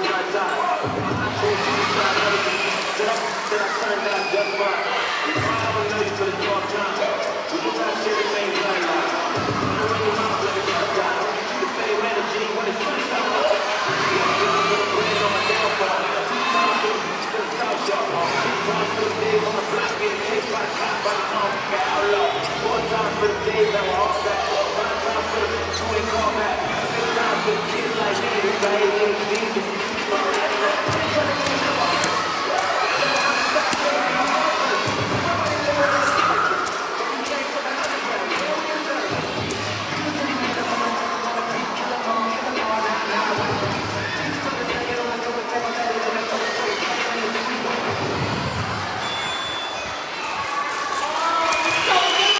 drive time.